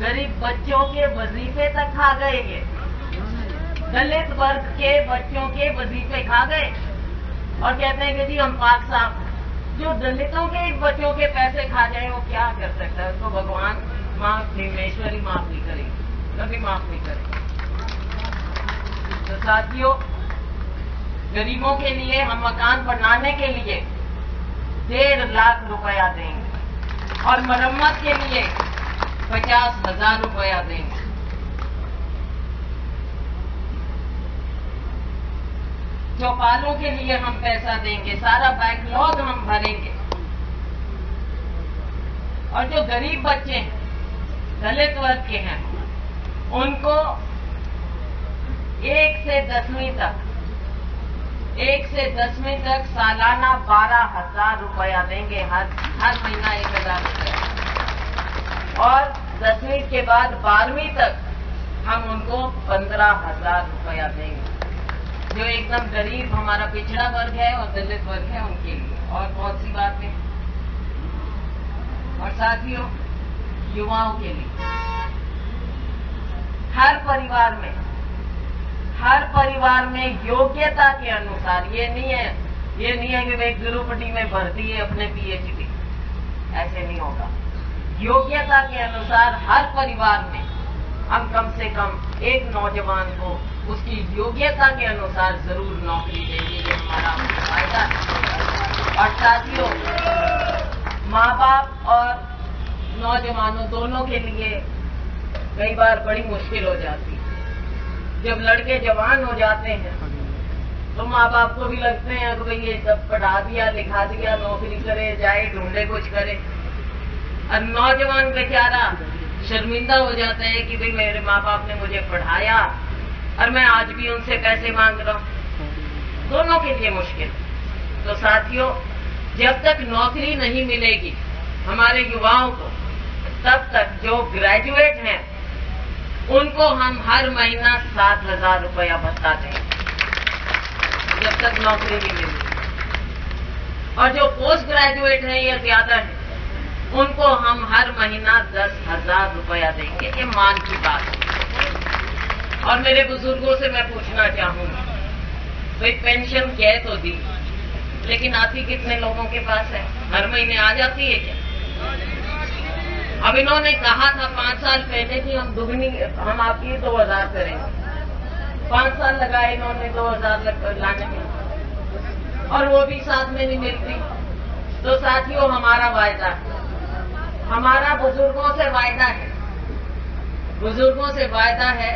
गरीब बच्चों के वजीफे तक खा गए दलित वर्ग के बच्चों के वजीफे खा गए। और कहते हैं कि जी, हम पाक साहब, जो दलितों के बच्चों के पैसे खा जाए, वो क्या कर सकता है? उसको भगवान माफ़ भीमेश्वरी माफ़ नहीं करेगी। कभी माफ़ नहीं करेगी। तो साथियों, गरीबों के लिए, हम मकान बनाने के लिए डेढ़ लाख रुपया देंगे। और मरम्मत के लिए पचास हज़ार रुपया देंगे चौपालों के लिए हम पैसा देंगे, सारा बैकलॉग हम भरेंगे। और जो गरीब बच्चे हैं, दलित वर्ग के हैं, उनको एक से दसवीं तक, एक से दसवीं तक सालाना बारह हज़ार रुपया देंगे, हर हर महीना एक हज़ार रुपया। और दसवीं के बाद बारहवीं तक हम उनको पंद्रह हज़ार रुपया देंगे, जो एकदम गरीब हमारा पिछड़ा वर्ग है और दलित वर्ग है उनके लिए। और बहुत सी बातें और साथियों, युवाओं के लिए। हर परिवार में, हर परिवार में योग्यता के अनुसार, ये नहीं है, ये नहीं है कि भाई ग्रुप डी में भर्ती है अपने पीएचडी ऐसे नहीं होगा। योग्यता के अनुसार हर परिवार में हम कम से कम एक नौजवान को उसकी योग्यता के अनुसार ज़रूर नौकरी देंगे, ये हमारा फ़ायदा है। और साथियों माँ बाप और नौजवानों दोनों के लिए कई बार बड़ी मुश्किल हो जाती है। जब लड़के जवान हो जाते हैं तो माँ बाप को भी लगते हैं कि भाई ये सब पढ़ा दिया, लिखा दिया, नौकरी करे, जाए, ढूंढे कुछ करे। और नौजवान बेचारा शर्मिंदा हो जाता है कि भाई मेरे माँ बाप ने मुझे पढ़ाया और मैं आज भी उनसे पैसे मांग रहा हूँ। दोनों के लिए मुश्किल। तो साथियों, जब तक नौकरी नहीं मिलेगी हमारे युवाओं को, तब तक जो ग्रेजुएट हैं, उनको हम हर महीना सात हज़ार रुपया भत्ता देंगे। जब तक नौकरी नहीं मिलेगी। और जो पोस्ट ग्रेजुएट हैं, या ज़्यादा है। उनको हम हर महीना दस हज़ार रुपया देंगे, ये मान की बात है। और मेरे बुज़ुर्गों से मैं पूछना चाहूँगा भाई पेंशन कह तो दी, लेकिन आती कितने लोगों के पास है? हर महीने आ जाती है क्या? अब इन्होंने कहा था, पाँच साल पहले कि हम दुगनी, हम आपकी दो हज़ार करेंगे। पाँच साल लगाए इन्होंने दो हज़ार लाने में और वो भी साथ में नहीं मिलती। तो साथियों, हमारा वायदा है। हमारा बुज़ुर्गों से वायदा है। बुज़ुर्गों से वायदा है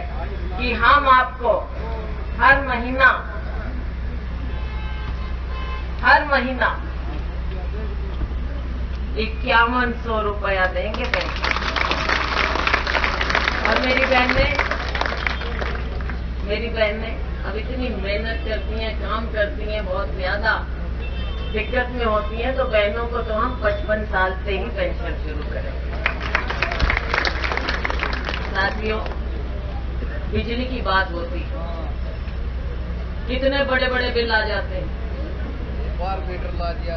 कि हम आपको हर महीना हर महीना इक्यावन सौ रुपया देंगे पेंशन और मेरी बहनें मेरी बहनें अब इतनी मेहनत करती हैं, काम करती हैं, बहुत ज़्यादा। दिक्कत में होती है तो बहनों को तो हम पचपन साल से ही पेंशन शुरू करेंगे साथियों बिजली की बात होती है। कितने बड़े बड़े बिल आ जाते हैं? बार मीटर ला दिया।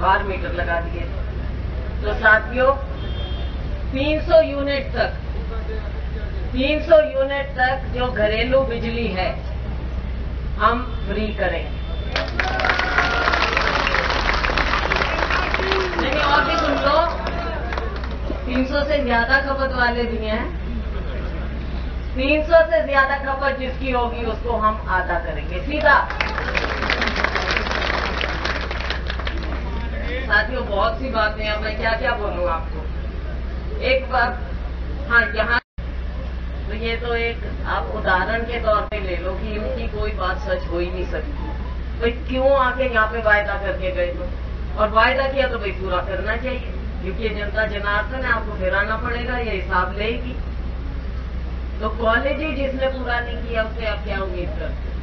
बार मीटर लगा दिए। तो साथियों 300 यूनिट तक 300 यूनिट तक जो घरेलू बिजली है हम फ्री करेंगे नहीं, और भी सुन लो 300 से ज़्यादा खपत वाले भी हैं। 300 से ज़्यादा खपत जिसकी होगी, उसको हम आधा करेंगे। सीधा। साथियों, बहुत सी बातें हैं। मैं क्या क्या बोलूँ आपको? एक बार हाँ यहाँ तो ये तो एक, आप उदाहरण के तौर पे ले लो कि इनकी कोई बात सच हो ही नहीं सकती। भाई क्यों आके यहाँ पे वायदा करके गए तो और वायदा किया तो भाई पूरा करना चाहिए, क्योंकि ये जनता जनार्दन है, आपको फिर आना पड़ेगा, ये हिसाब लेगी। तो कॉलेज ही जिसने पूरा नहीं किया, उससे आप क्या उम्मीद करते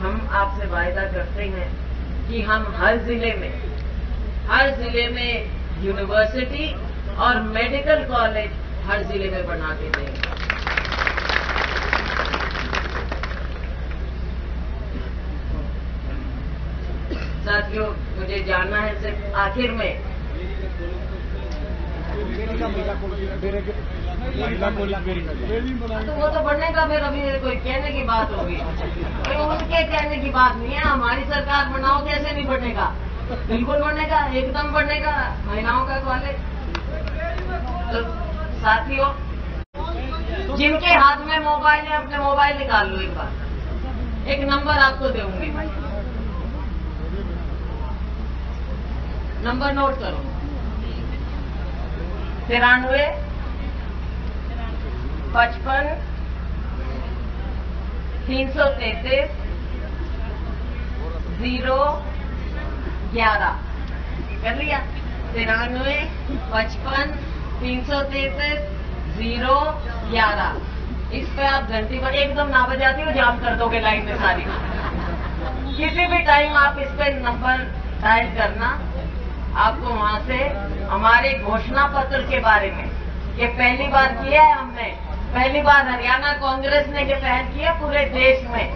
हम आपसे वायदा करते हैं कि हम हर ज़िले में, हर ज़िले में यूनिवर्सिटी और मेडिकल कॉलेज हर ज़िले में बना के देंगे साथियों जानना है सिर्फ़ आखिर में। तो वो तो बढ़ने का फिर अभी कोई कहने की बात होगी कोई उनके कहने की बात नहीं है, हमारी सरकार बनाओ कैसे नहीं बढ़ेगा बिल्कुल बढ़ने का, एकदम बढ़ने का, महिलाओं का कॉलेज तो साथियों, जिनके हाथ में मोबाइल है, अपने मोबाइल निकाल लो एक बार। एक नंबर आपको दूँगी मैं नंबर नोट करो। तिरानवे, पचपन, तीन सौ तैतीस, ज़ीरो, ग्यारह। कर लिया? तिरानवे, पचपन, तीन सौ तैतीस, ज़ीरो, ग्यारह। इस पे आप घंटी पर एकदम ना बजाती हो, जाम कर दोगे लाइन में सारी। किसी भी टाइम आप इस पे नंबर डायल करना। आपको वहाँ से हमारे घोषणा पत्र के बारे में, ये पहली बार किया है हमने। पहली बार हरियाणा कांग्रेस ने ये पहल की है पूरे देश में।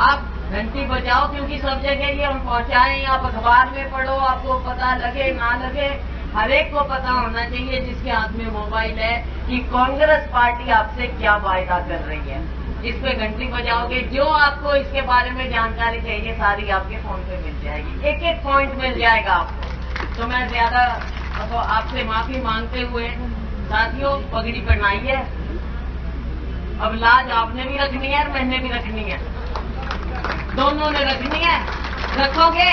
आप घंटी बजाओ क्योंकि सब जगह ये हम पहुंचाएँ, आप अखबार में पढ़ो, आपको पता लगे ना लगे, हर एक को पता होना चाहिए जिसके हाथ में मोबाइल है कि कांग्रेस पार्टी आपसे क्या वायदा कर रही है। इस पे घंटी बजाओगे, जो आपको इसके बारे में जानकारी चाहिए, सारी आपके फ़ोन पे मिल जाएगी। एक एक पॉइंट मिल जाएगा आपको। तो मैं ज़्यादा अब आपसे माफ़ी मांगते हुए, साथियों, पगड़ी पहनाई है। अब लाज आपने भी रखनी है और मैंने भी रखनी है। दोनों ने रखनी है। रखोगे?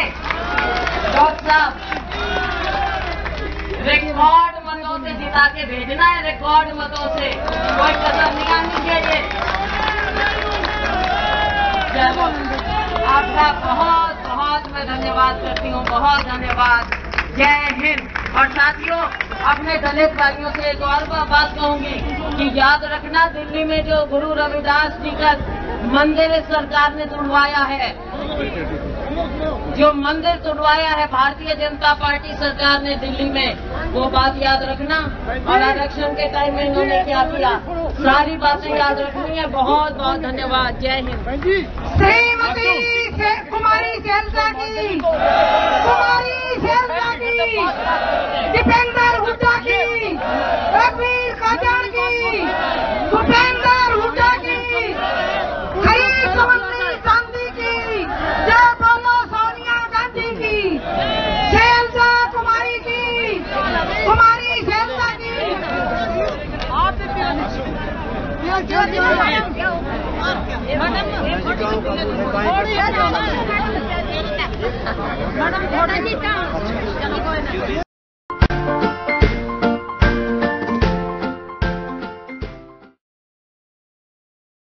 डॉक्टर साहब रिकॉर्ड मतों से जिता के भेजना है रिकॉर्ड मतों से। कोई कसर नहीं आनी चाहिए। आपका बहुत बहुत मैं धन्यवाद करती हूँ, बहुत धन्यवाद। जय हिंद। और साथियों, अपने दलित भाइयों से एक और बात कहूँगी कि याद रखना, दिल्ली में जो गुरु रविदास जी का मंदिर सरकार ने तुड़वाया है, जो मंदिर तुड़वाया है, भारतीय जनता पार्टी सरकार ने दिल्ली में, वो बात याद रखना और आरक्षण के टाइम में इन्होंने क्या किया? सारी बातें याद रखनी है। बहुत बहुत धन्यवाद। जय हिंद। कुमारी शैलजा की। कुमारी शैलजा की। दीपेंद्र की। ম্যাডাম